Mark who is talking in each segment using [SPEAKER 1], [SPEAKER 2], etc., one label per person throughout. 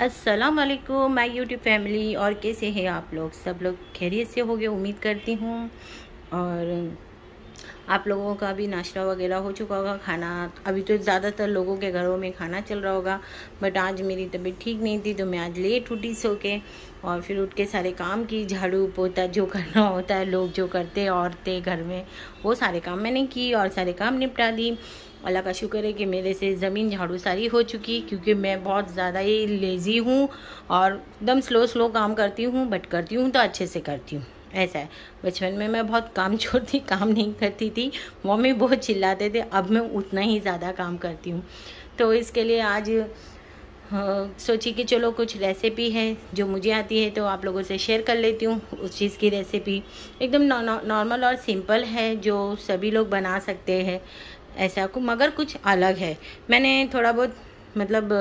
[SPEAKER 1] अस्सलाम my YouTube family और कैसे हैं आप लोग? सब लोग खैरियत से हो गए उम्मीद करती हूँ। और आप लोगों का भी नाश्ता वगैरह हो चुका होगा, खाना, अभी तो ज़्यादातर लोगों के घरों में खाना चल रहा होगा बट आज मेरी तबीयत ठीक नहीं थी तो मैं आज लेट उठी सो के और फिर उठ के सारे काम की, झाड़ू पोता जो करना होता है, लोग जो करते हैं, औरतें घर में, वो सारे काम मैंने की और सारे काम निपटा दी। अल्लाह का शुक्र है कि मेरे से ज़मीन झाड़ू सारी हो चुकी, क्योंकि मैं बहुत ज़्यादा ही लेज़ी हूँ और एकदम स्लो स्लो काम करती हूँ बट करती हूँ तो अच्छे से करती हूँ। ऐसा है। बचपन में मैं बहुत काम छोड़ती काम नहीं करती थी। मम्मी बहुत चिल्लाते थे अब मैं उतना ही ज़्यादा काम करती हूँ। तो इसके लिए आज हाँ, सोची कि चलो कुछ रेसिपी है जो मुझे आती है तो आप लोगों से शेयर कर लेती हूँ उस चीज़ की रेसिपी एकदम नॉर्मल और सिंपल है जो सभी लोग बना सकते हैं। ऐसा मगर कुछ अलग है। मैंने थोड़ा बहुत मतलब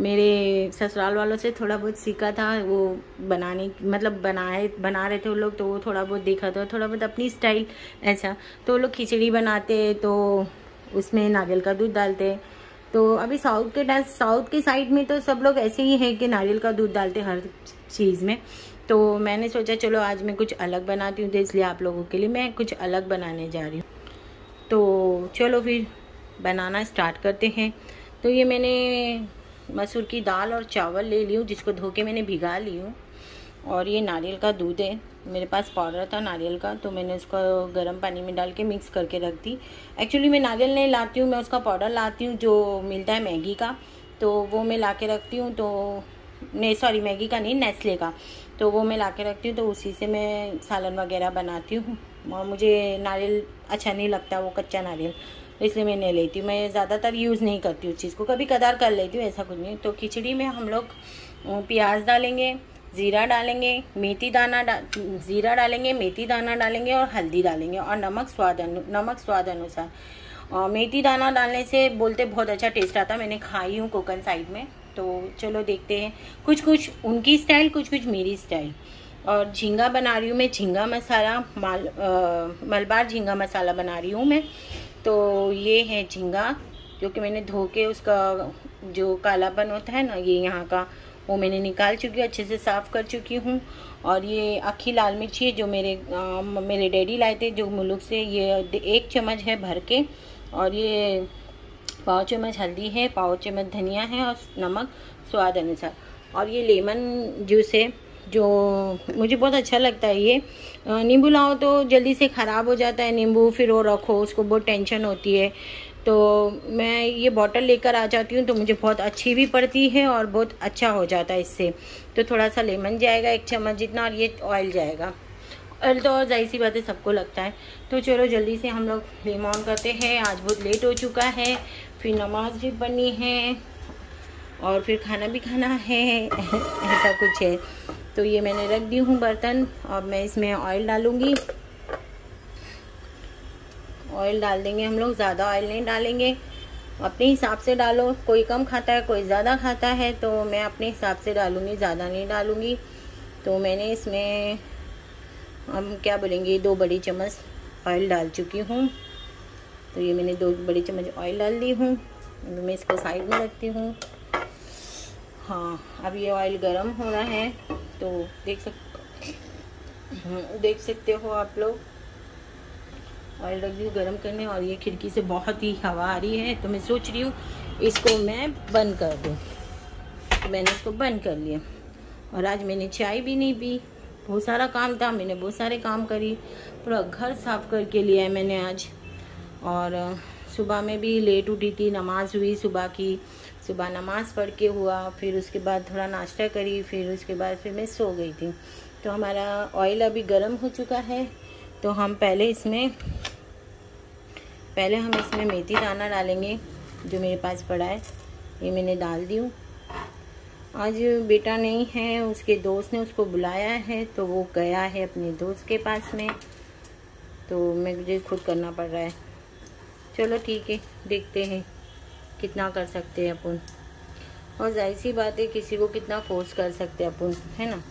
[SPEAKER 1] मेरे ससुराल वालों से थोड़ा बहुत सीखा था, वो बनाने मतलब बनाए, बना रहे थे वो लोग तो वो थोड़ा बहुत देखा था, थोड़ा बहुत अपनी स्टाइल, ऐसा। तो वो लोग खिचड़ी बनाते तो उसमें नारियल का दूध डालते। तो अभी साउथ के डांस साउथ के साइड में तो सब लोग ऐसे ही है कि नारियल का दूध डालते हर चीज़ में। तो मैंने सोचा, चलो आज मैं कुछ अलग बनाती हूँ तो इसलिए आप लोगों के लिए मैं कुछ अलग बनाने जा रही हूँ। तो चलो फिर बनाना स्टार्ट करते हैं। तो ये मैंने मसूर की दाल और चावल ले ली हूँ, जिसको धो के मैंने भिगा ली हूँ। और ये नारियल का दूध है। मेरे पास पाउडर था नारियल का तो मैंने उसको गर्म पानी में डाल के मिक्स करके रख दी। एक्चुअली मैं नारियल नहीं लाती हूँ, मैं उसका पाउडर लाती हूँ, जो मिलता है मैगी का। तो वो मैं ला के रखती हूँ तो नहीं सॉरी मैगी का नहीं नेस्ले का। तो वो मैं ला के रखती हूँ तो उसी से मैं सालन वगैरह बनाती हूँ। और मुझे नारियल अच्छा नहीं लगता, वो कच्चा नारियल। इसलिए मैं नहीं लेती हूँ। मैं ज़्यादातर यूज़ नहीं करती उस चीज़ को। कभी कदार कर लेती हूँ, ऐसा कुछ नहीं। तो खिचड़ी में हम लोग प्याज डालेंगे, ज़ीरा डालेंगे, मेथी दाना डा, ज़ीरा डालेंगे, मेथी दाना डालेंगे और हल्दी डालेंगे और नमक स्वाद नमक स्वाद अनुसार। और मेथी दाना डालने से बोलते बहुत अच्छा टेस्ट आता मैंने खाई हूँ कोकन साइड में। तो चलो देखते हैं। कुछ कुछ उनकी स्टाइल कुछ कुछ मेरी स्टाइल और झींगा बना रही हूँ मैं झींगा मसाला माल मलबार झींगा मसाला बना रही हूँ मैं। तो ये है झींगा जो कि मैंने धो के उसका जो कालापन होता है ना ये यहाँ का वो मैंने निकाल चुकी हूँ अच्छे से साफ़ कर चुकी हूँ। और ये अखी लाल मिर्ची है जो मेरे आ, मेरे डैडी लाए थे जो मुल्क से ये एक चम्मच है भर के। और ये पाव चम्मच हल्दी है पाव चम्मच धनिया है और नमक स्वाद अनुसार। और ये लेमन जूस है। जो मुझे बहुत अच्छा लगता है ये। नींबू लाओ तो जल्दी से ख़राब हो जाता है नींबू, फिर वो रखो, उसको बहुत टेंशन होती है। तो मैं ये बॉटल लेकर आ जाती हूँ तो मुझे बहुत अच्छी भी पड़ती है और बहुत अच्छा हो जाता है इससे। तो थोड़ा सा लेमन जाएगा, एक चम्मच जितना, और ये ऑयल जाएगा। ऑयल तो और ज़ाहिर सी बात सबको लगता है। तो चलो जल्दी से हम लोग फ्लेम ऑन करते हैं। आज बहुत लेट हो चुका है, फिर नमाज़ भी बनी है और फिर खाना भी खाना है। ऐसा कुछ है। तो ये मैंने रख दी हूँ बर्तन। और मैं इसमें ऑयल डालूँगी। ऑयल डाल देंगे हम लोग, ज़्यादा ऑयल नहीं डालेंगे। अपने हिसाब से डालो, कोई कम खाता है, कोई ज़्यादा खाता है तो मैं अपने हिसाब से डालूँगी, ज़्यादा नहीं डालूँगी। तो मैंने इसमें, हम क्या बोलेंगे, दो बड़ी चम्मच ऑयल डाल चुकी हूँ। तो ये मैंने दो बड़ी चम्मच ऑयल डाल दी हूँ। तो मैं इसको साइड में रखती हूँ। हाँ अब ये ऑयल गर्म हो रहा है। तो देख हम्म, देख सकते हो आप लोग। ऑयल रख दी गर्म करने और ये खिड़की से बहुत ही हवा आ रही है तो मैं सोच रही हूँ इसको मैं बंद कर दूँ। तो मैंने इसको बंद कर लिया। और आज मैंने चाय भी नहीं पी। बहुत सारा काम था मैंने बहुत सारे काम करी। पूरा घर साफ़ करके लिया है मैंने आज। और सुबह में भी लेट उठी थी नमाज़ हुई सुबह की। सुबह नमाज़ पढ़ के हुआ, फिर उसके बाद थोड़ा नाश्ता करी, फिर उसके बाद फिर मैं सो गई थी। तो हमारा ऑयल अभी गर्म हो चुका है तो हम पहले इसमें, पहले हम इसमें मेथी दाना डालेंगे, जो मेरे पास पड़ा है। ये मैंने डाल दी हूँ। आज बेटा नहीं है, उसके दोस्त ने उसको बुलाया है तो वो गया है अपने दोस्त के पास में। तो मुझे खुद करना पड़ रहा है। चलो ठीक है, देखते हैं। कितना कर सकते हैं अपन? और ज़ाहिर सी बात है, किसी को कितना फोर्स कर सकते हैं अपन, है ना?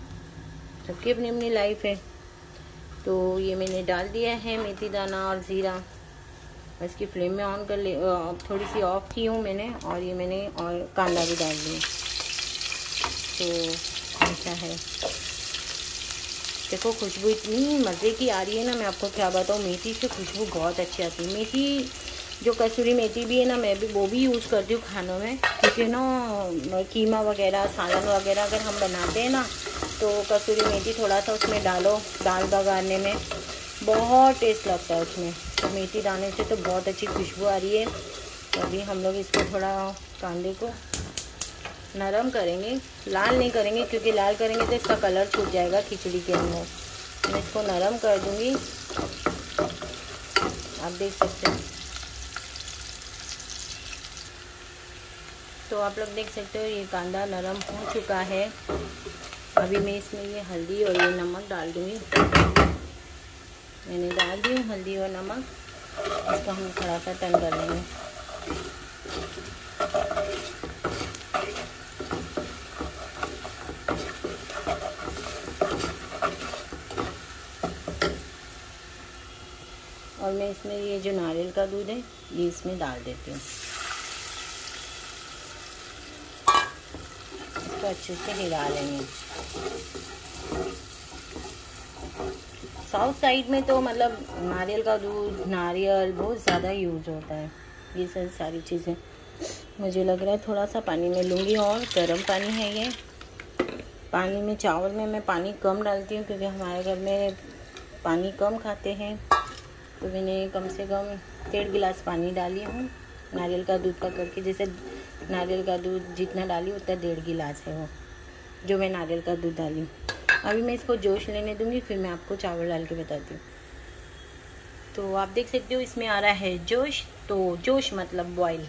[SPEAKER 1] सबकी अपनी अपनी लाइफ है। तो ये मैंने डाल दिया है मेथी दाना और ज़ीरा। इसकी फ्लेम में ऑन कर ले थोड़ी सी ऑफ़ की हूँ मैंने और ये मैंने और कांदा भी डाल दिया। तो ऐसा है। देखो, खुशबू इतनी मज़े की आ रही है ना, मैं आपको क्या बताऊँ, मेथी से खुशबू बहुत अच्छी आती है। मेथी जो कसूरी मेथी भी है ना, मैं भी, वो भी यूज़ करती हूँ खानों में। क्योंकि ना कीमा वगैरह, सालन वगैरह अगर हम बनाते हैं ना तो कसूरी मेथी थोड़ा सा उसमें डालो, दाल बगाने में। बहुत टेस्ट लगता है उसमें। तो मेथी डालने से तो बहुत अच्छी खुशबू आ रही है। तो अभी हम लोग इसको थोड़ा कांदे को नरम करेंगे। लाल नहीं करेंगे, क्योंकि लाल करेंगे तो इसका कलर छूट जाएगा खिचड़ी के अंदर। मैं इसको नरम कर दूँगी। आप देख सकते हैं। तो आप लोग देख सकते हो, ये कांदा नरम हो चुका है। अभी मैं इसमें ये हल्दी और ये नमक डाल दूँगी। मैंने डाल दी हल्दी और नमक। इसको हम थोड़ा सा टन कर लेंगे। और मैं इसमें ये जो नारियल का दूध है, ये इसमें डाल देती हूँ। अच्छे से हिला लेंगे। साउथ साइड में तो मतलब नारियल का दूध, नारियल बहुत ज़्यादा यूज़ होता है। ये सब सारी चीज़ें। मुझे लग रहा है थोड़ा सा पानी में लूँगी और गर्म पानी है ये। पानी में, चावल में मैं पानी कम डालती हूँ क्योंकि हमारे घर में पानी कम खाते हैं। तो मैंने कम से कम डेढ़ गिलास पानी डाली हूँ, नारियल का दूध का। करके जैसे नारियल का दूध जितना डाली, उतना डेढ़ गिलास है वो, जो मैं नारियल का दूध डाली। अभी मैं इसको जोश लेने दूँगी, फिर मैं आपको चावल डाल के बताती हूँ। तो आप देख सकते हो, इसमें आ रहा है जोश तो जोश मतलब बॉयल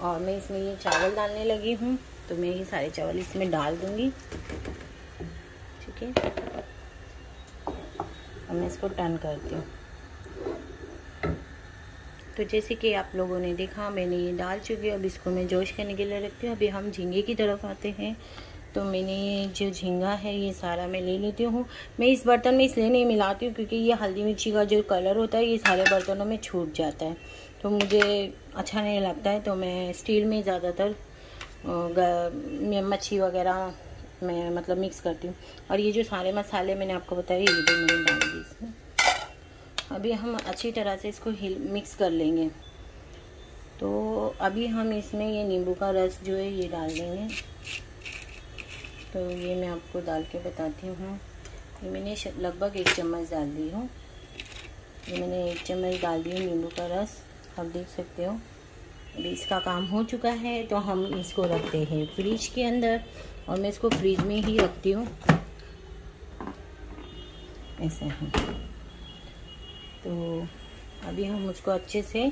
[SPEAKER 1] और मैं इसमें ये चावल डालने लगी हूँ तो मैं ये सारे चावल इसमें डाल दूँगी। ठीक है? और मैं इसको टर्न करती हूँ। तो जैसे कि आप लोगों ने देखा, मैंने ये डाल चुकी अब इसको मैं जोश करने के लिए रखती हूँ। अभी हम झींगे की तरफ़ आते हैं। तो मैंने ये जो झींगा है, ये सारा मैं ले लेती हूँ। मैं इस बर्तन में इसलिए नहीं मिलाती हूँ क्योंकि ये हल्दी मिर्ची का जो कलर होता है, ये सारे बर्तनों में छूट जाता है। तो मुझे अच्छा नहीं लगता है तो मैं स्टील में ज़्यादातर मच्छी वगैरह मैं मतलब मिक्स करती हूँ। और ये जो सारे मसाले मैंने आपको बताए, ये भी मैंने डाल दी इसमें। अभी हम अच्छी तरह से इसको हिल मिक्स कर लेंगे। तो अभी हम इसमें ये नींबू का रस जो है, ये डाल देंगे। तो ये मैं आपको डाल के बताती हूँ। ये मैंने लगभग एक चम्मच डाल दी हूँ। ये मैंने एक चम्मच डाल दी हूँ नींबू का रस। आप देख सकते हो। अभी इसका काम हो चुका है तो हम इसको रखते हैं फ्रिज के अंदर। और मैं इसको फ्रिज में ही रखती हूँ। ऐसे हैं। तो अभी हम उसको अच्छे से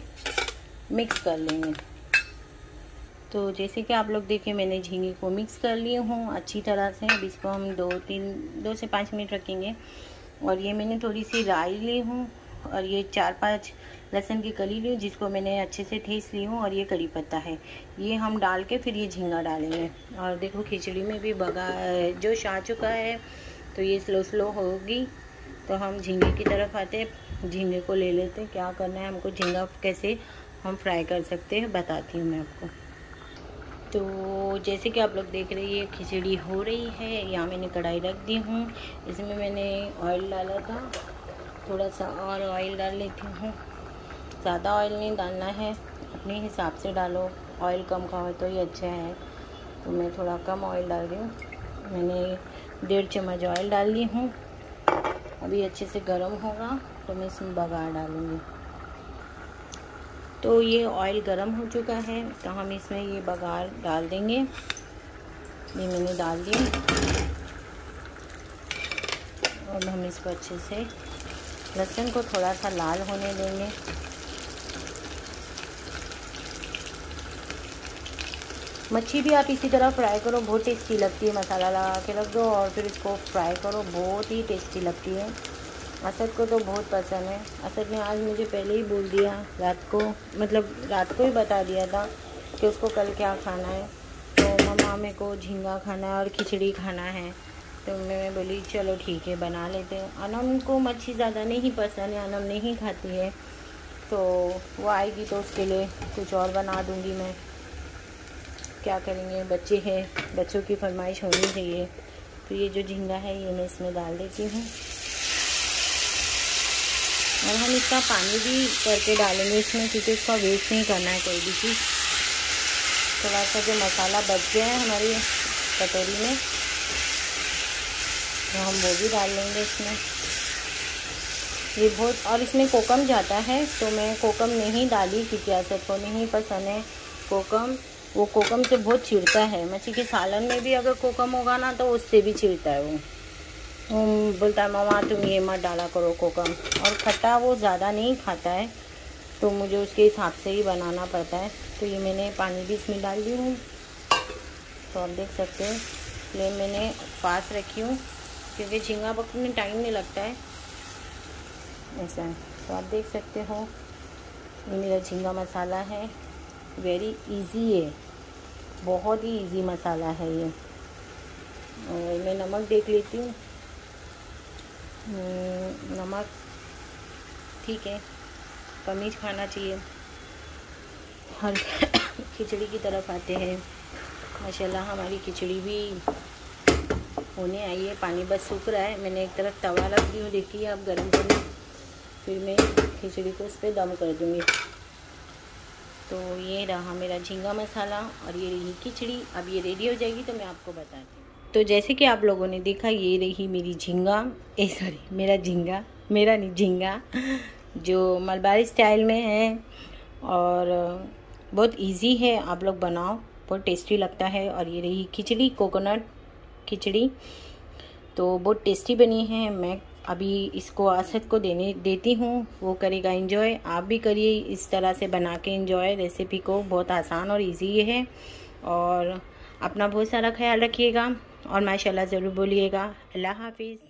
[SPEAKER 1] मिक्स कर लेंगे। तो जैसे कि आप लोग देखें, मैंने झींगे को मिक्स कर लिए हूँ अच्छी तरह से। अब इसको हम दो, तीन, दो से पाँच मिनट रखेंगे। और ये मैंने थोड़ी सी राई ली हूँ और ये चार पाँच लहसुन की कली ली हूँ, जिसको मैंने अच्छे से ठेस ली हूँ और ये करी पत्ता है। ये हम डाल के फिर ये झींगा डालेंगे। और देखो, खिचड़ी में भी बगा, जो आ चुका है तो ये स्लो स्लो होगी। तो हम झींगे की तरफ़ आते हैं। झींगे को ले लेते हैं। क्या करना है? हमको झींगा कैसे हम फ्राई कर सकते हैं, बताती हूँ मैं आपको। तो जैसे कि आप लोग देख रहे हैं खिचड़ी हो रही है। यहाँ मैंने कढ़ाई रख दी हूँ। इसमें मैंने ऑयल डाला था। थोड़ा सा और ऑयल डाल लेती हूँ। ज़्यादा ऑयल नहीं डालना है। अपने हिसाब से डालो। ऑयल कम खाओ तो ही अच्छा है। तो मैं थोड़ा कम ऑयल डाल रही हूँ। मैंने डेढ़ चम्मच ऑयल डाल ली हूँ। अभी अच्छे से गर्म होगा तो मैं इसमें बघार डालूँगी। तो ये ऑयल गर्म हो चुका है तो हम इसमें ये बघार डाल देंगे। ये मैंने डाल दिया। और हम इसको अच्छे से लहसुन को थोड़ा सा लाल होने देंगे। मच्छी भी आप इसी तरह फ्राई करो, बहुत टेस्टी लगती है मसाला लगा के रख दो और फिर इसको फ्राई करो, बहुत ही टेस्टी लगती है। असद को तो बहुत पसंद है। असद ने आज मुझे पहले ही बोल दिया, रात को मतलब रात को ही बता दिया था कि उसको कल क्या खाना है। तो मम्मा मेरे को झींगा खाना है और खिचड़ी खाना है। तो मैं बोली, चलो ठीक है, बना लेते हैं। अनम को मच्छी ज़्यादा नहीं पसंद है, अनम नहीं खाती है। तो वो आएगी तो उसके लिए कुछ और बना दूँगी मैं। क्या करेंगे? बच्चे हैं, बच्चों की फरमाइश होनी चाहिए। तो ये जो झींगा है, ये मैं इसमें डाल देती हूँ। और हम इसका पानी भी करके डालेंगे इसमें, क्योंकि इसका वेस्ट नहीं करना है कोई भी चीज़। थोड़ा सा जो मसाला बच गया है हमारी कटोरी में तो हम वो भी डाल लेंगे इसमें। ये बहुत, और इसमें कोकम जाता है तो मैं कोकम नहीं डाली, क्योंकि असद को नहीं पसंद है। कोकम वो कोकम से बहुत छिड़ता है। मच्छी के सालन में भी अगर कोकम होगा ना तो उससे भी छिड़ता है वो। वो बोलता है मामा तुम ये मत डाला करो कोकम। और खट्टा वो ज़्यादा नहीं खाता है तो मुझे उसके हिसाब से ही बनाना पड़ता है। तो ये मैंने पानी भी इसमें डाल दी हूँ। तो आप देख सकते हैं फ्लेम मैंने पास रखी हूँ, क्योंकि झींगा पकने में टाइम नहीं लगता है। ऐसा तो आप देख सकते हो मेरा झींगा मसाला है। वेरी इजी है। बहुत ही इजी मसाला है ये। और मैं नमक देख लेती हूँ। हम्म, नमक ठीक है। कमीज खाना चाहिए। हर खिचड़ी की तरफ़ आते हैं। माशाल्लाह हमारी खिचड़ी भी होने आई है। पानी बस सूख रहा है। मैंने एक तरफ़ तवा रख दी हूँ। देखिए आप गर्म करने। फिर मैं खिचड़ी को उस पर दम कर दूँगी। तो ये रहा मेरा झींगा मसाला और ये रही खिचड़ी। अब ये रेडी हो जाएगी तो मैं आपको बताती हूँ। तो जैसे कि आप लोगों ने देखा, ये रही मेरी झींगा। ए सॉरी मेरा झींगा, मेरा नहीं, झींगा, जो मलबारी स्टाइल में है और बहुत इजी है। आप लोग बनाओ, बहुत टेस्टी लगता है। और ये रही खिचड़ी कोकोनट खिचड़ी तो बहुत टेस्टी बनी है। मैं अभी इसको असद को देने, देती हूँ, वो करेगा इंजॉय आप भी करिए इस तरह से बना के इंजॉय रेसिपी को। बहुत आसान और इजी है। और अपना बहुत सारा ख्याल रखिएगा और माशाल्लाह ज़रूर बोलिएगा। अल्लाह हाफिज़।